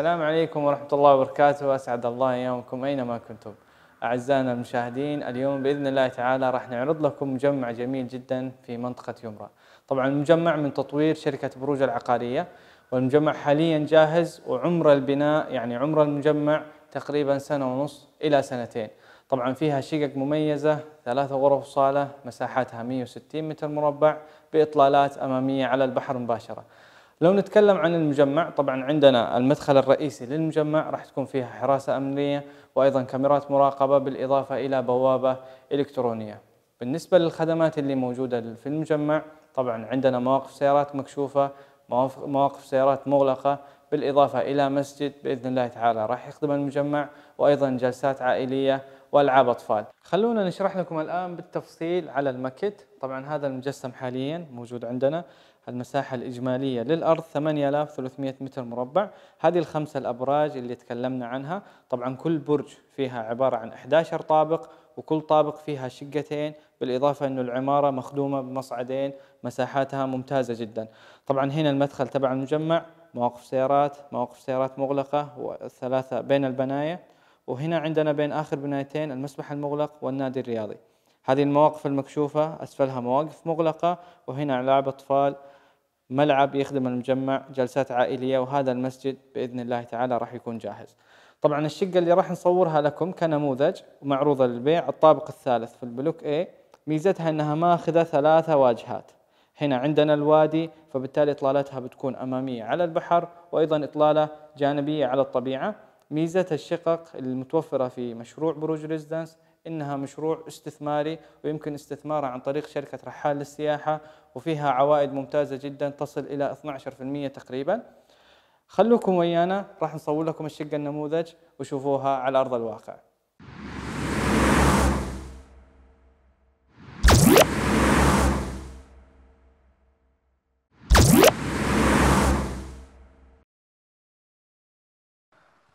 السلام عليكم ورحمة الله وبركاته. أسعد الله أيامكم أينما كنتم. أعزائنا المشاهدين اليوم بإذن الله تعالى راح نعرض لكم مجمع جميل جدا في منطقة يمرة طبعا المجمع من تطوير شركة بروج العقارية والمجمع حاليا جاهز وعمر البناء يعني عمر المجمع تقريبا سنة ونص إلى سنتين. طبعا فيها شقق مميزة ثلاثة غرف وصالة مساحاتها 160 متر مربع بإطلالات أمامية على البحر مباشرة. لو نتكلم عن المجمع طبعا عندنا المدخل الرئيسي للمجمع راح تكون فيها حراسة أمنية وأيضا كاميرات مراقبة بالإضافة إلى بوابة إلكترونية. بالنسبة للخدمات اللي موجودة في المجمع طبعا عندنا مواقف سيارات مكشوفة مواقف سيارات مغلقة بالإضافة إلى مسجد بإذن الله تعالى. راح يخدم المجمع وأيضا جلسات عائلية والعاب أطفال. خلونا نشرح لكم الآن بالتفصيل على المكت، طبعا هذا المجسم حاليا موجود عندنا. المساحة الإجمالية للأرض 8300 متر مربع. هذه الخمسة الأبراج اللي تكلمنا عنها. طبعا كل برج فيها عبارة عن 11 طابق وكل طابق فيها شقتين. بالإضافة أنه العمارة مخدومة بمصعدين مساحاتها ممتازة جدا. طبعا هنا المدخل تبع المجمع. مواقف سيارات مواقف سيارات مغلقة وثلاثة بين البناية. وهنا عندنا بين آخر بنايتين المسبح المغلق والنادي الرياضي. هذه المواقف المكشوفة أسفلها مواقف مغلقة. وهنا ألعاب أطفال ملعب يخدم المجمع جلسات عائلية وهذا المسجد بإذن الله تعالى راح يكون جاهز. طبعا الشقة اللي راح نصورها لكم كنموذج ومعروضة للبيع الطابق الثالث في البلوك A. ميزتها أنها ماخذة ثلاثة واجهات. هنا عندنا الوادي فبالتالي إطلالتها بتكون أمامية على البحر وأيضا إطلالة جانبية على الطبيعة. ميزة الشقق المتوفرة في مشروع بروج residence إنها مشروع استثماري ويمكن استثمارها عن طريق شركة رحال للسياحة وفيها عوائد ممتازة جدا تصل إلى 12% تقريبا. خلوكم ويانا راح نصور لكم الشقة النموذج وشوفوها على أرض الواقع.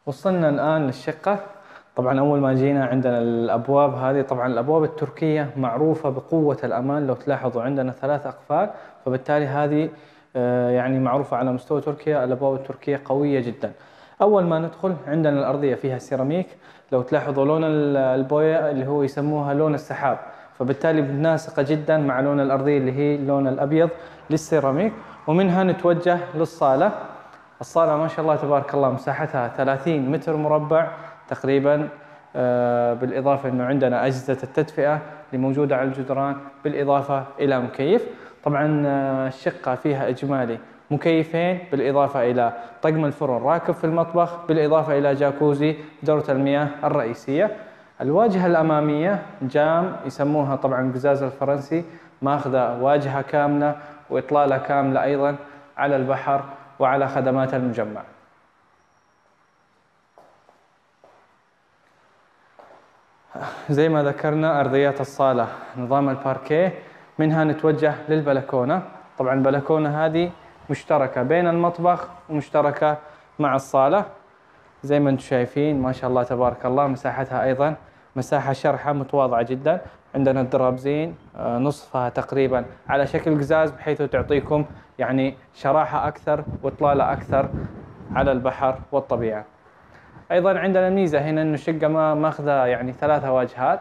وصلنا الآن للشقة. طبعا أول ما جينا عندنا الأبواب هذه طبعا الأبواب التركية معروفة بقوة الأمان لو تلاحظوا عندنا ثلاث أقفال. فبالتالي هذه آه، يعني معروفة على مستوى تركيا الأبواب التركية قوية جدا. أول ما ندخل عندنا الأرضية فيها سيراميك. لو تلاحظوا لون البوية اللي هو يسموها لون السحاب. فبالتالي مناسقة جدا مع لون الأرضية اللي هي اللون الأبيض للسيراميك. ومنها نتوجه للصالة. الصالة ما شاء الله تبارك الله مساحتها 30 متر مربع تقريبا آه، بالإضافة أنه عندنا أجهزة التدفئة اللي موجودة على الجدران بالإضافة إلى مكيف. طبعا آه، الشقة فيها إجمالي مكيفين بالإضافة إلى طقم الفرن راكب في المطبخ بالإضافة إلى جاكوزي دورة المياه الرئيسية. الواجهة الأمامية جام يسموها طبعا قزاز الفرنسي ماخذة واجهة كاملة وإطلالة كاملة أيضا على البحر. وعلى خدمات المجمع. زي ما ذكرنا أرضيات الصالة نظام الباركيه. منها نتوجه للبلكونة. طبعا البلكونة هذه مشتركة بين المطبخ ومشتركة مع الصالة. زي ما أنتم شايفين ما شاء الله تبارك الله مساحتها أيضا مساحة شرحة متواضعة جدا. عندنا الدرابزين آه، نصفها تقريبا على شكل قزاز بحيث تعطيكم يعني شراحة أكثر وإطلالة أكثر على البحر والطبيعة. أيضا عندنا ميزة هنا إنه الشقة ما ماخذة يعني ثلاثة واجهات.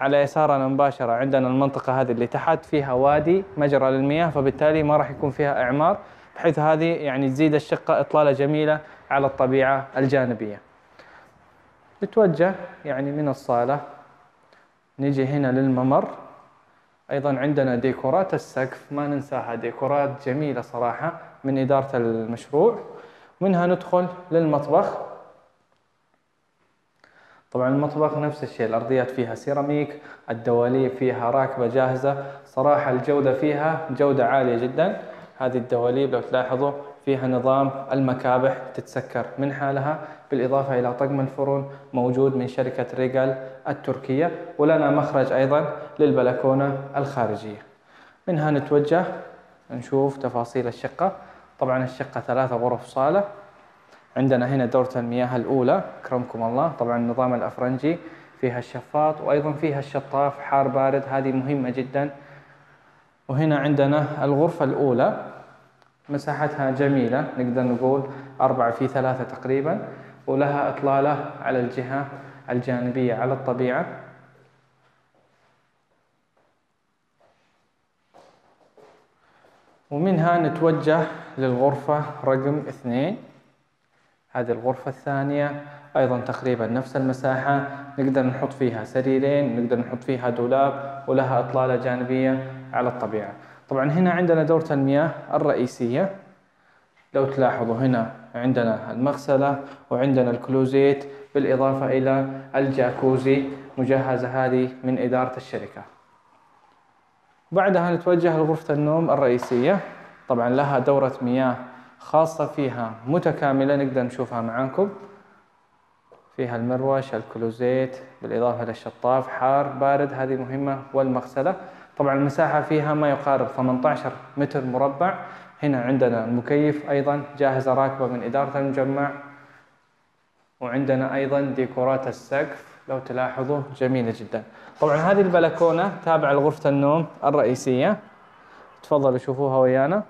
على يسارنا مباشرة عندنا المنطقة هذه اللي تحت فيها وادي مجرى للمياه فبالتالي ما راح يكون فيها إعمار بحيث هذه يعني تزيد الشقة إطلالة جميلة على الطبيعة الجانبية. نتوجه يعني من الصالة. نجي هنا للممر. أيضا عندنا ديكورات السقف ما ننساها ديكورات جميلة صراحة من إدارة المشروع. منها ندخل للمطبخ. طبعا المطبخ نفس الشيء الأرضيات فيها سيراميك الدواليب فيها راكبة جاهزة. صراحة الجودة فيها جودة عالية جدا. هذه الدواليب لو تلاحظوا فيها نظام المكابح تتسكر. من حالها بالإضافة إلى طقم الفرن موجود من شركة ريجال التركية ولنا مخرج أيضا للبلكونة الخارجية. منها نتوجه نشوف تفاصيل الشقة. طبعا الشقة ثلاثة غرف صالة. عندنا هنا دورة المياه الأولى أكرمكم الله. طبعا النظام الأفرنجي فيها الشفاط وأيضا فيها الشطاف حار بارد. هذه مهمة جدا. وهنا عندنا الغرفة الأولى. مساحتها جميلة نقدر نقول أربعة في ثلاثة تقريبا ولها إطلالة على الجهة الجانبية على الطبيعة. ومنها نتوجه للغرفة رقم اثنين. هذه الغرفة الثانية أيضا تقريبا نفس المساحة نقدر نحط فيها سريرين نقدر نحط فيها دولاب ولها إطلالة جانبية على الطبيعة. طبعا هنا عندنا دورة المياه الرئيسية. لو تلاحظوا هنا عندنا المغسلة وعندنا الكلوزيت بالإضافة إلى الجاكوزي مجهزة هذه من إدارة الشركة. بعدها نتوجه لغرفة النوم الرئيسية. طبعا لها دورة مياه خاصة فيها متكاملة نقدر نشوفها معاكم. فيها المروش الكلوزيت بالإضافة للشطاف حار بارد هذه مهمة والمغسلة. طبعا المساحة فيها ما يقارب 18 متر مربع. هنا عندنا المكيف أيضا جاهزة راكبة من إدارة المجمع. وعندنا أيضا ديكورات السقف لو تلاحظوا جميلة جدا. طبعا هذه البلكونة تابعة لغرفة النوم الرئيسية. تفضلوا شوفوها ويانا.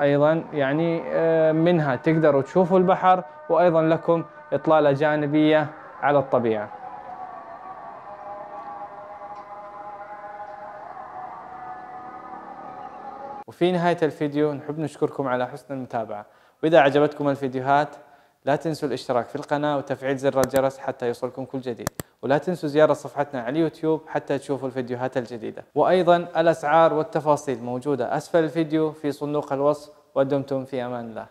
أيضا يعني آه، منها تقدروا تشوفوا البحر وأيضا لكم إطلالة جانبية على الطبيعة. وفي نهاية الفيديو نحب نشكركم على حسن المتابعة. وإذا عجبتكم الفيديوهات لا تنسوا الاشتراك في القناة وتفعيل زر الجرس حتى يوصلكم كل جديد. ولا تنسوا زيارة صفحتنا على اليوتيوب حتى تشوفوا الفيديوهات الجديدة. وأيضا الأسعار والتفاصيل موجودة. أسفل الفيديو في صندوق الوصف ودمتم في أمان الله.